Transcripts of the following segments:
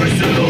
pursue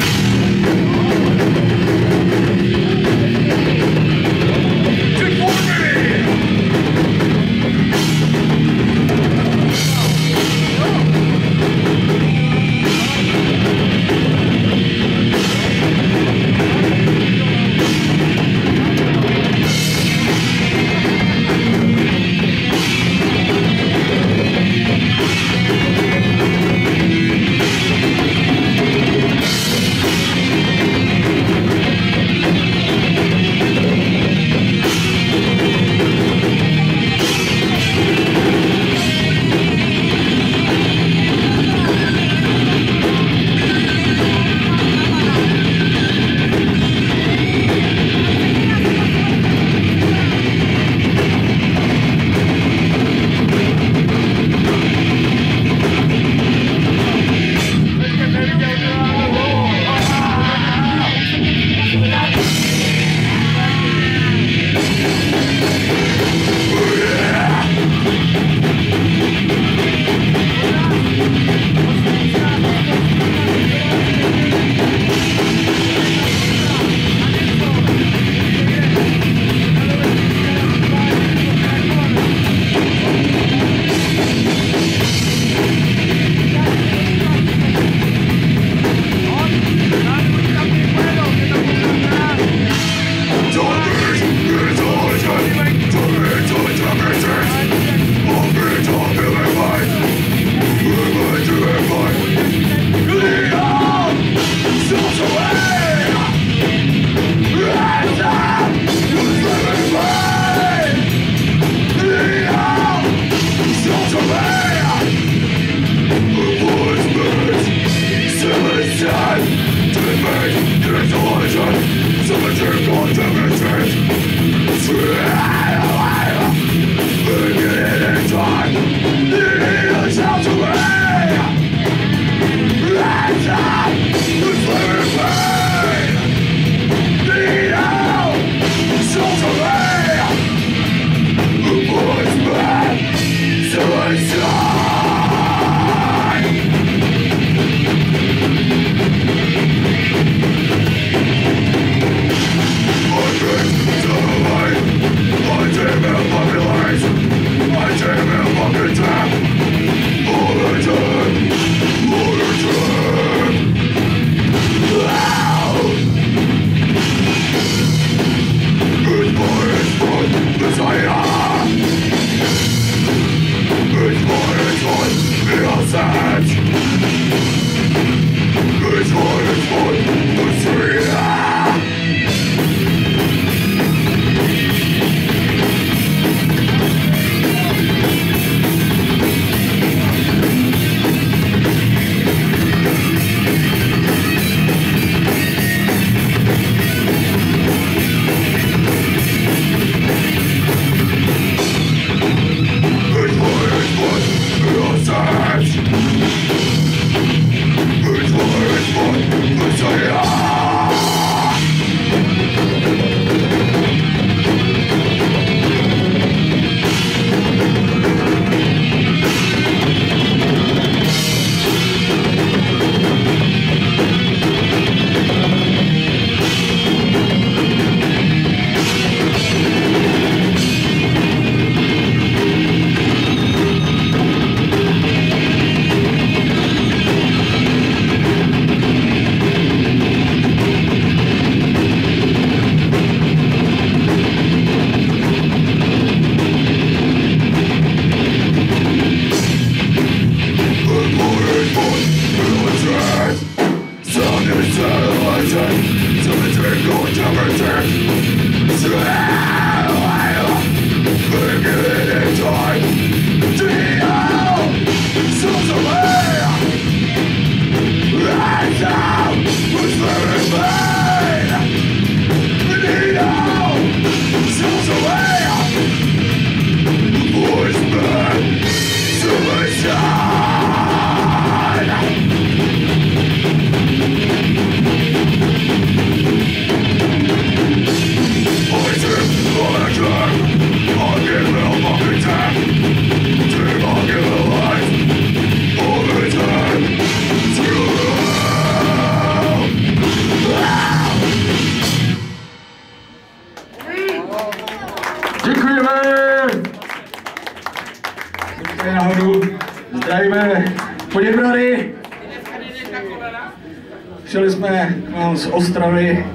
Přijeli jsme k vám z Ostravy,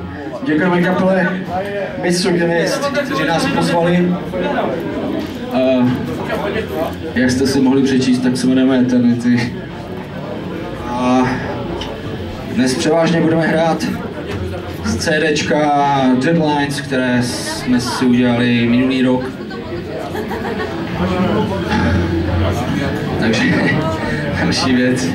děkujeme kapele. Misogynist, kteří nás pozvali. Uh, jak jste si mohli přečíst, tak se jmenujeme Eternity. A dnes převážně budeme hrát CDčka Deadlines, které jsme si udělali minulý rok. Takže další věc.